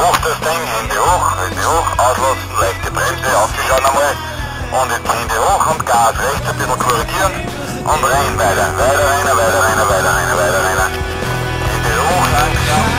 hoch das Ding, Hände hoch, Hände hoch, auslassen, leichte Bremse, aufgeschaut einmal und jetzt Hände hoch und Gas rechts ein bisschen korrigieren und rein weiter, weiter rein, weiter rein, weiter rein, weiter rein. Hände hoch, langsam.